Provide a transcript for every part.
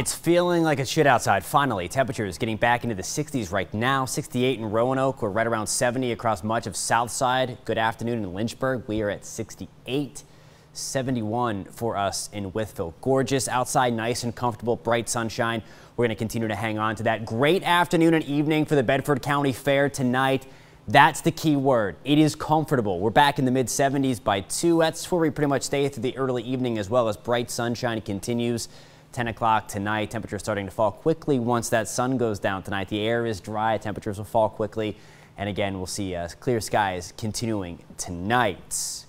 It's feeling like it should outside. Finally, temperatures getting back into the 60s right now. 68 in Roanoke. We're right around 70 across much of Southside. Good afternoon in Lynchburg. We are at 68. 71 for us in Wytheville. Gorgeous outside, nice and comfortable, bright sunshine. We're going to continue to hang on to that. Great afternoon and evening for the Bedford County Fair tonight. That's the key word. It is comfortable. We're back in the mid 70s by 2. That's where we pretty much stay through the early evening as well as bright sunshine continues. 10 o'clock tonight. Temperatures starting to fall quickly once that sun goes down tonight. The air is dry. Temperatures will fall quickly. And again, we'll see uh, clear skies continuing tonight.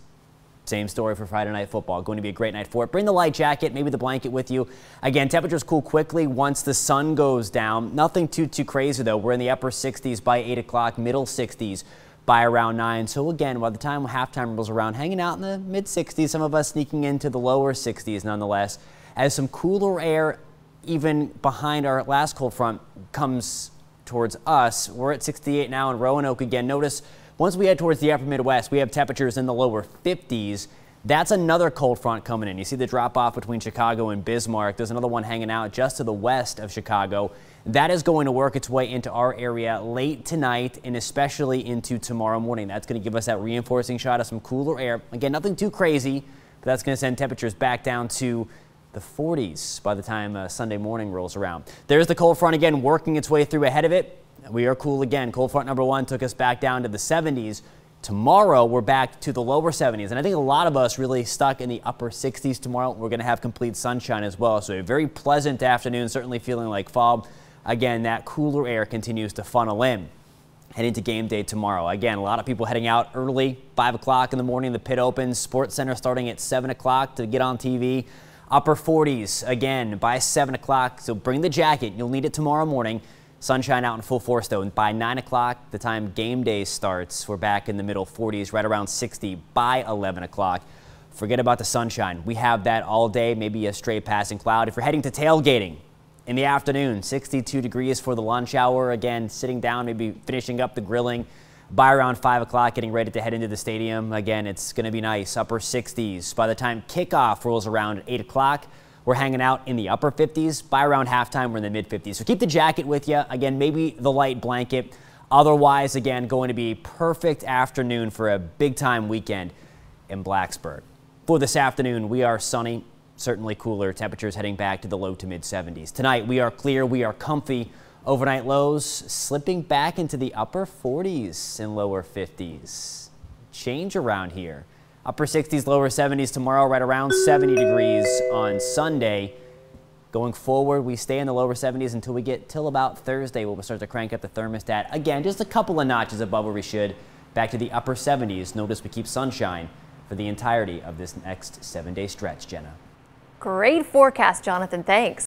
Same story for Friday Night Football. Going to be a great night for it. Bring the light jacket, maybe the blanket with you. Again, temperatures cool quickly once the sun goes down. Nothing too, too crazy, though. We're in the upper 60s by 8 o'clock, middle 60s by around 9. So again, by the time halftime rolls around, hanging out in the mid 60s, some of us sneaking into the lower 60s nonetheless as some cooler air even behind our last cold front comes towards us. We're at 68 now in Roanoke again. Notice once we head towards the upper Midwest, we have temperatures in the lower 50s. That's another cold front coming in. You see the drop off between Chicago and Bismarck. There's another one hanging out just to the west of Chicago. That is going to work its way into our area late tonight and especially into tomorrow morning. That's going to give us that reinforcing shot of some cooler air. Again, nothing too crazy, but that's going to send temperatures back down to the 40s by the time uh, Sunday morning rolls around. There's the cold front again working its way through ahead of it. We are cool again. Cold front number one took us back down to the 70s. Tomorrow, we're back to the lower 70s. And I think a lot of us really stuck in the upper 60s tomorrow. We're going to have complete sunshine as well. So a very pleasant afternoon, certainly feeling like fall. Again, that cooler air continues to funnel in. Heading to game day tomorrow. Again, a lot of people heading out early, 5 o'clock in the morning. The pit opens. Sports Center starting at 7 o'clock to get on TV. Upper 40s again by 7 o'clock, so bring the jacket. You'll need it tomorrow morning. Sunshine out in full force though. And by 9 o'clock, the time game day starts, we're back in the middle 40s, right around 60 by 11 o'clock. Forget about the sunshine. We have that all day, maybe a stray passing cloud. If you're heading to tailgating in the afternoon, 62 degrees for the lunch hour. Again, sitting down, maybe finishing up the grilling by around 5 o'clock, getting ready to head into the stadium. Again, it's going to be nice, upper 60s. By the time kickoff rolls around at 8 o'clock, we're hanging out in the upper 50s. By around halftime, we're in the mid 50s. So keep the jacket with you. Again, maybe the light blanket. Otherwise, again, going to be perfect afternoon for a big time weekend in Blacksburg. For this afternoon, we are sunny, certainly cooler. Temperatures heading back to the low to mid 70s. Tonight, we are clear, we are comfy. Overnight lows slipping back into the upper 40s and lower 50s. Change around here. Upper 60s, lower 70s tomorrow, right around 70 degrees on Sunday. Going forward, we stay in the lower 70s until we get till about Thursday. When We'll start to crank up the thermostat again, just a couple of notches above where we should. Back to the upper 70s. Notice we keep sunshine for the entirety of this next seven day stretch, Jenna. Great forecast, Jonathan. Thanks.